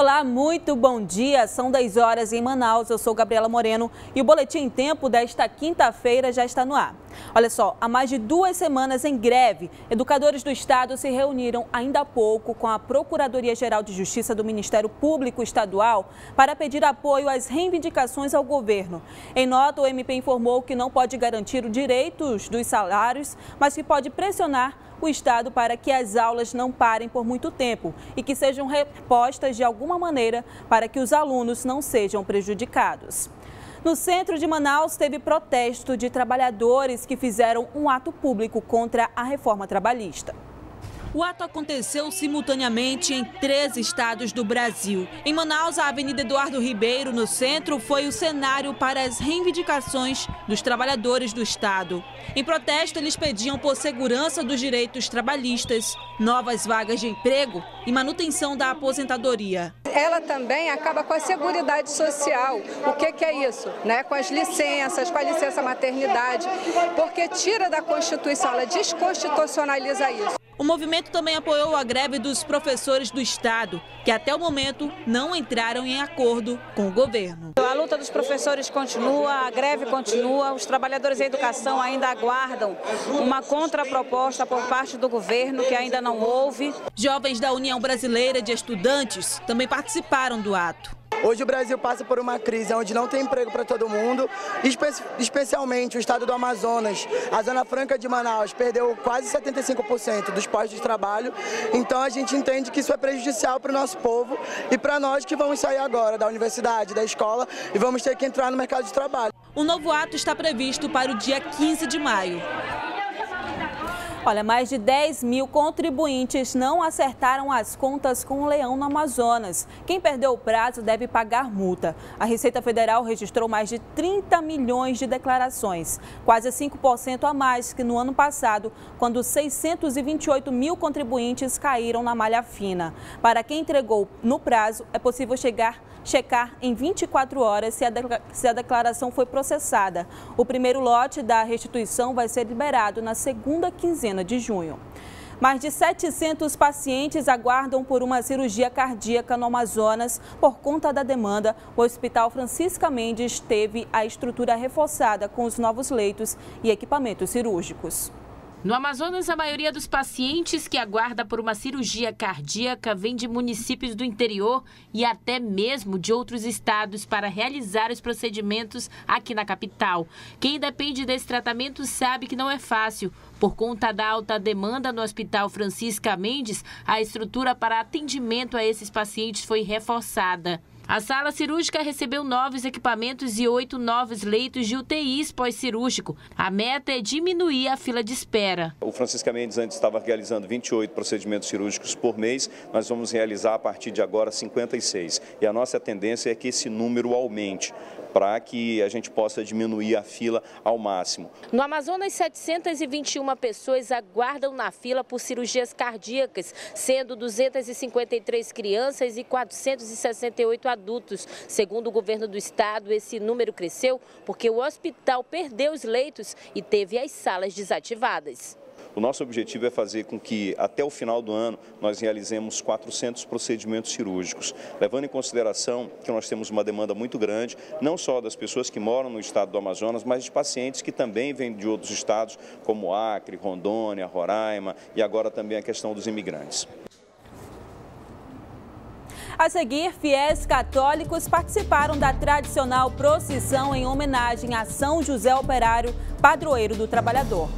Olá, muito bom dia. São 10 horas em Manaus. Eu sou Gabriela Moreno e o Boletim em Tempo desta quinta-feira já está no ar. Olha só, há mais de duas semanas em greve, educadores do Estado se reuniram ainda há pouco com a Procuradoria-Geral de Justiça do Ministério Público Estadual para pedir apoio às reivindicações ao governo. Em nota, o MP informou que não pode garantir os direitos dos salários, mas que pode pressionar o Estado para que as aulas não parem por muito tempo e que sejam repostas de alguma maneira para que os alunos não sejam prejudicados. No centro de Manaus, teve protesto de trabalhadores que fizeram um ato público contra a reforma trabalhista. O ato aconteceu simultaneamente em três estados do Brasil. Em Manaus, a Avenida Eduardo Ribeiro, no centro, foi o cenário para as reivindicações dos trabalhadores do estado. Em protesto, eles pediam por segurança dos direitos trabalhistas, novas vagas de emprego e manutenção da aposentadoria. Ela também acaba com a seguridade social. O que, que é isso? Né? Com as licenças, com a licença maternidade, porque tira da Constituição, ela desconstitucionaliza isso. O movimento também apoiou a greve dos professores do Estado, que até o momento não entraram em acordo com o governo. A luta dos professores continua, a greve continua, os trabalhadores da educação ainda aguardam uma contraproposta por parte do governo, que ainda não houve. Jovens da União Brasileira de Estudantes também participaram do ato. Hoje o Brasil passa por uma crise onde não tem emprego para todo mundo, espe especialmente o estado do Amazonas. A Zona Franca de Manaus perdeu quase 75% dos postos de trabalho, então a gente entende que isso é prejudicial para o nosso povo e para nós que vamos sair agora da universidade, da escola e vamos ter que entrar no mercado de trabalho. O novo ato está previsto para o dia 15 de maio. Olha, mais de 10 mil contribuintes não acertaram as contas com o leão no Amazonas. Quem perdeu o prazo deve pagar multa. A Receita Federal registrou mais de 30 milhões de declarações, quase 5% a mais que no ano passado, quando 628 mil contribuintes caíram na malha fina. Para quem entregou no prazo, é possível chegar checar em 24 horas se a, se a declaração foi processada. O primeiro lote da restituição vai ser liberado na segunda quinzena de junho. Mais de 700 pacientes aguardam por uma cirurgia cardíaca no Amazonas. Por conta da demanda, o Hospital Francisca Mendes teve a estrutura reforçada com os novos leitos e equipamentos cirúrgicos. No Amazonas, a maioria dos pacientes que aguarda por uma cirurgia cardíaca vem de municípios do interior e até mesmo de outros estados para realizar os procedimentos aqui na capital. Quem depende desse tratamento sabe que não é fácil. Por conta da alta demanda no Hospital Francisca Mendes, a estrutura para atendimento a esses pacientes foi reforçada. A sala cirúrgica recebeu novos equipamentos e oito novos leitos de UTIs pós-cirúrgico. A meta é diminuir a fila de espera. O Francisca Mendes antes estava realizando 28 procedimentos cirúrgicos por mês. Nós vamos realizar a partir de agora 56. E a nossa tendência é que esse número aumente para que a gente possa diminuir a fila ao máximo. No Amazonas, 721 pessoas aguardam na fila por cirurgias cardíacas, sendo 253 crianças e 468 adultos. Segundo o governo do estado, esse número cresceu porque o hospital perdeu os leitos e teve as salas desativadas. O nosso objetivo é fazer com que, até o final do ano, nós realizemos 400 procedimentos cirúrgicos, levando em consideração que nós temos uma demanda muito grande, não só das pessoas que moram no estado do Amazonas, mas de pacientes que também vêm de outros estados, como Acre, Rondônia, Roraima e agora também a questão dos imigrantes. A seguir, fiéis católicos participaram da tradicional procissão em homenagem a São José Operário, padroeiro do trabalhador.